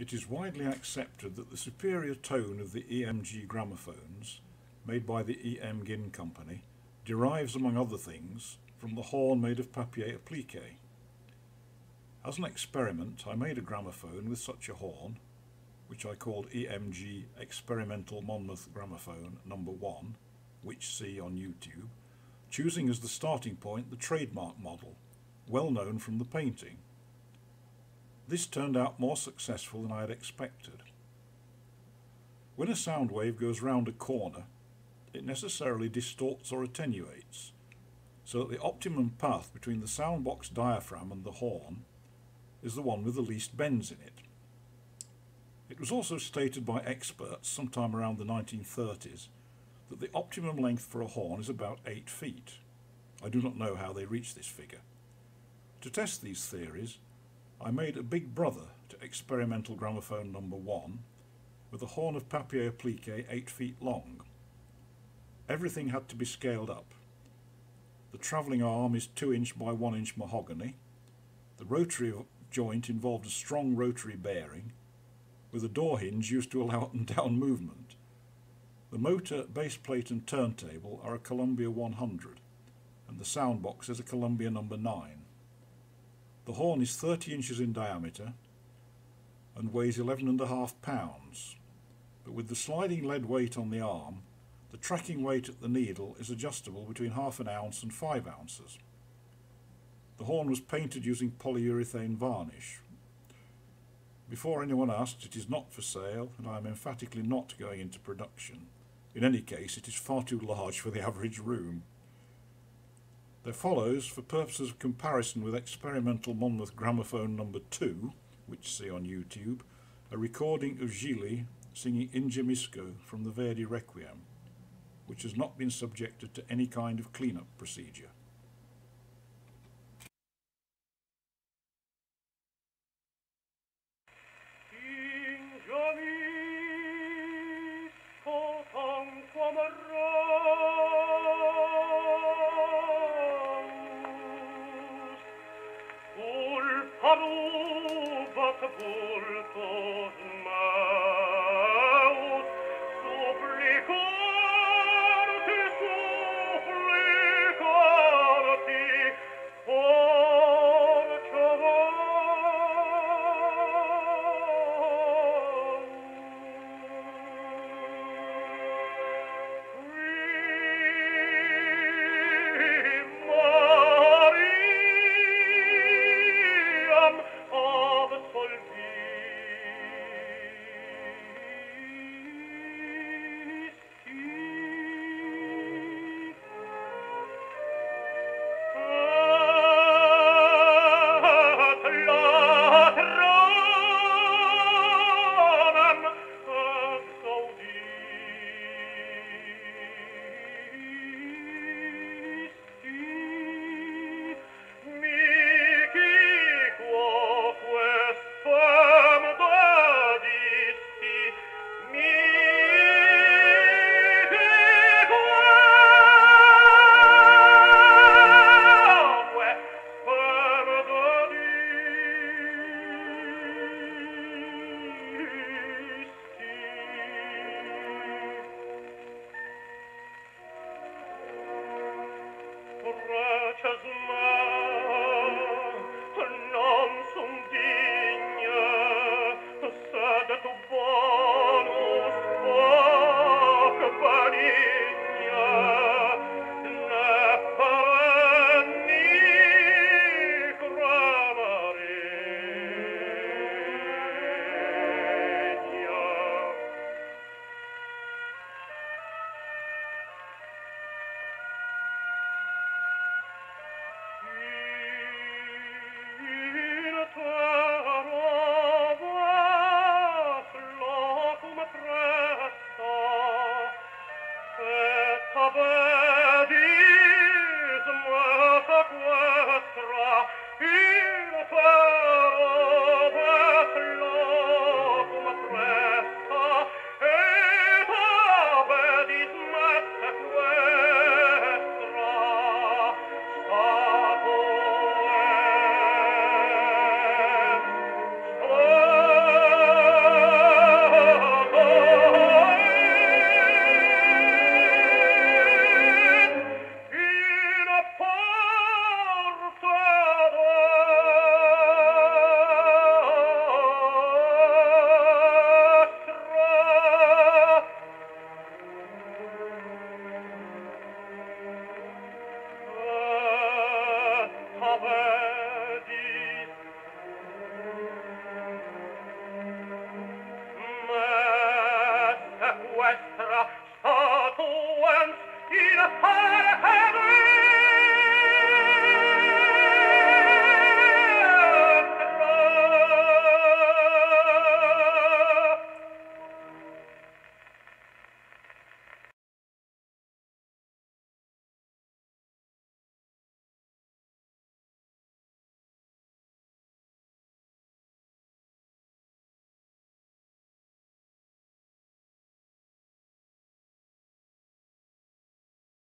It is widely accepted that the superior tone of the EMG gramophones, made by the EM Ginn Company, derives, among other things, from the horn made of papier appliqué. As an experiment, I made a gramophone with such a horn, which I called EMG Experimental Monmouth Gramophone Number 1, which see on YouTube, choosing as the starting point the trademark model, well known from the painting. This turned out more successful than I had expected. When a sound wave goes round a corner, it necessarily distorts or attenuates, so that the optimum path between the sound box diaphragm and the horn is the one with the least bends in it. It was also stated by experts sometime around the 1930s that the optimum length for a horn is about 8 feet. I do not know how they reached this figure. To test these theories, I made a big brother to experimental gramophone number one with a horn of papier applique 8 feet long. Everything had to be scaled up. The travelling arm is 2 inch by 1 inch mahogany. The rotary joint involved a strong rotary bearing with a door hinge used to allow up and down movement. The motor, base plate and turntable are a Columbia 100 and the sound box is a Columbia number 9. The horn is 30 inches in diameter and weighs 11.5 pounds, but with the sliding lead weight on the arm, the tracking weight at the needle is adjustable between half an ounce and five ounces. The horn was painted using polyurethane varnish. Before anyone asks, it is not for sale and I am emphatically not going into production. In any case, it is far too large for the average room. There follows, for purposes of comparison with experimental Monmouth gramophone number 2, which see on YouTube, a recording of Gigli singing Ingemisco from the Verdi Requiem, which has not been subjected to any kind of clean-up procedure. harubat vultus mea. croce smarrita Paradies, ma quattro, il faro. maestra statuens in fare